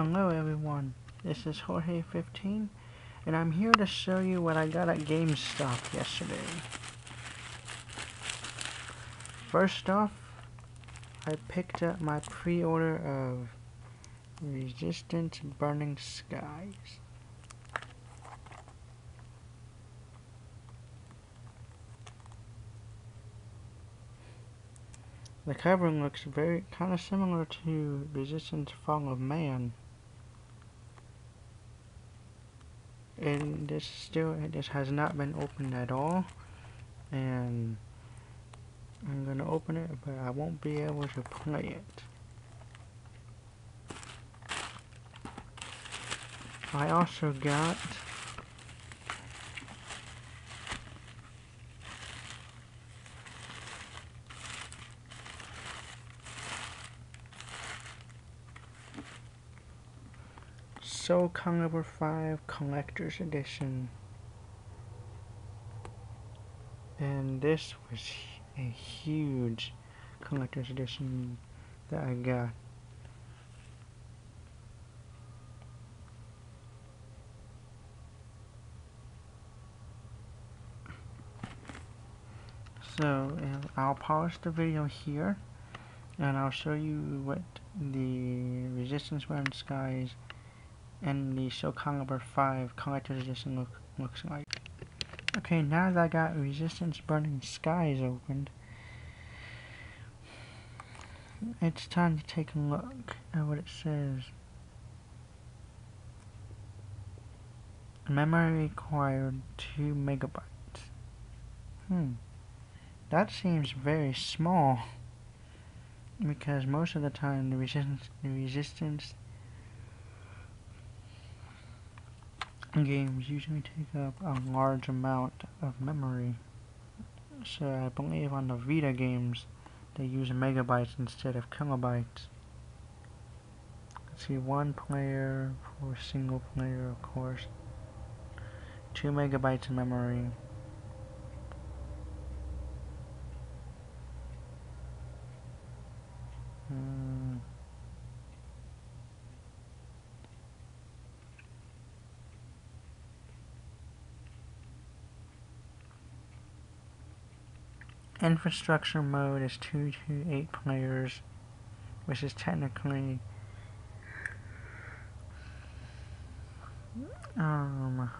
Hello everyone, this is Jorje15 and I'm here to show you what I got at GameStop yesterday. First off, I picked up my pre-order of Resistance Burning Skies. The covering looks very kind of similar to Resistance Fall of Man. And this still this has not been opened at all. And I'm gonna open it but I won't be able to play it. I also got Soul Calibur 5 Collector's Edition. And this was a huge collector's edition that I got. So I'll pause the video here and I'll show you what the Resistance Burning Skies and the Soul Calibur 5 Collector's Edition look, looks like. Okay, now that I got Resistance Burning Skies opened, it's time to take a look at what it says. Memory required 2 megabytes. Hmm. That seems very small. Because most of the time the resistance, the resistance games usually take up a large amount of memory. So I believe on the Vita games they use megabytes instead of kilobytes. Let's see, one player for single player, of course. Two megabytes of memory. Infrastructure mode is 2 to 8 players, which is technically um,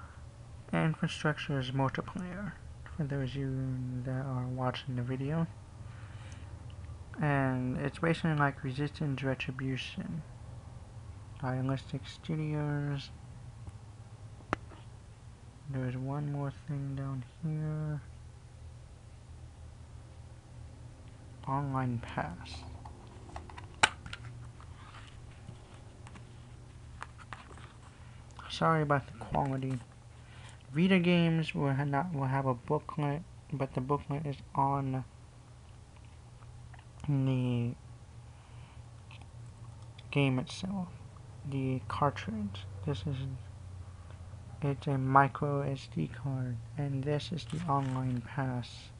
infrastructure is multiplayer for those of you that are watching the video. And it's basically like Resistance Retribution. Dialectic Studios. There's one more thing down here. Online pass. Sorry about the quality. Vita games will not will have a booklet, but the booklet is on the game itself, the cartridge. This is it's a micro SD card, and this is the online pass.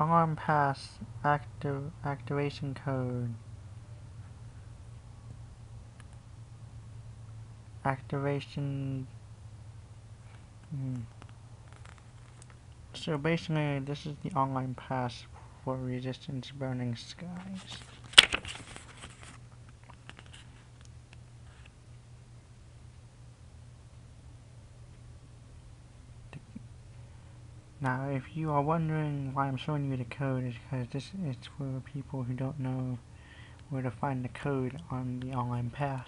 Arm pass active activation code. Activation. Hmm. So basically, this is the online pass for Resistance Burning Skies. Now, if you are wondering why I'm showing you the code, is because this is for people who don't know where to find the code on the online pass.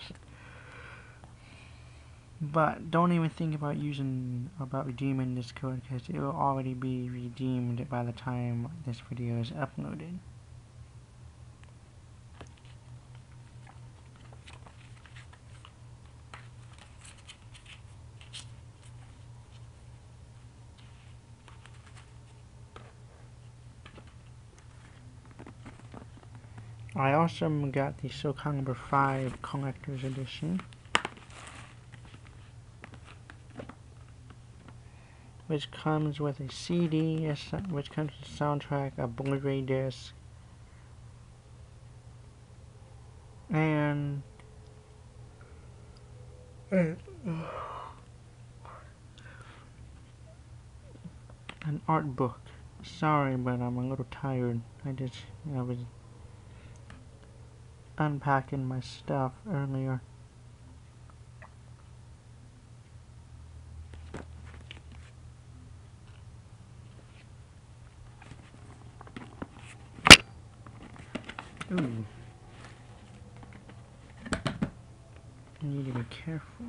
But don't even think about using, about redeeming this code because it will already be redeemed by the time this video is uploaded. I also got the Soul number 5 Collector's Edition. Which comes with a CD, which comes with a soundtrack, a Blu-ray disc, and an art book. Sorry, but I'm a little tired. I just, I was unpacking my stuff earlier. Hmm. Ooh. You need to be careful.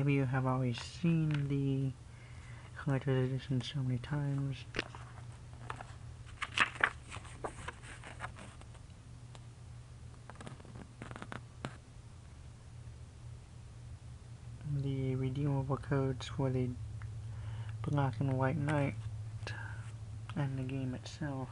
Many of you have always seen the collector's edition so many times. The redeemable codes for the Black and White Knight and the game itself.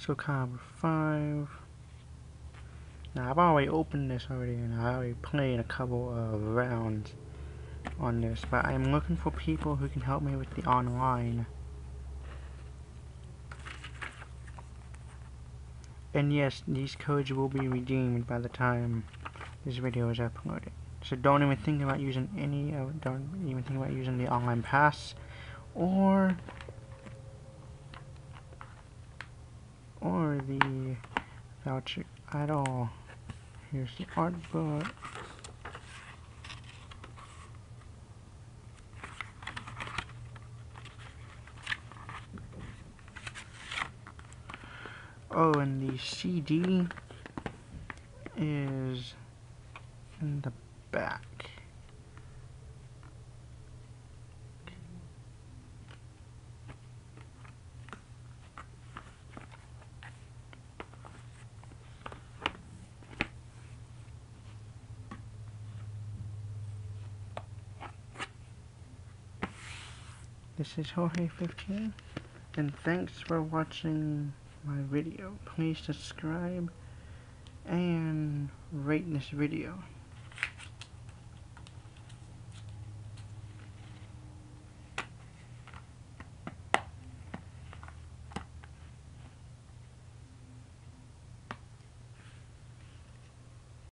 Soul Calibur 5. Now I've already opened this already and I already played a couple of rounds on this, but I'm looking for people who can help me with the online. And yes, these codes will be redeemed by the time this video is uploaded. So don't even think about using any of, don't even think about using the online pass or or the voucher at all. Here's the art book. Oh, and the CD is in the back. This is Jorje15, and thanks for watching my video. Please subscribe and rate this video.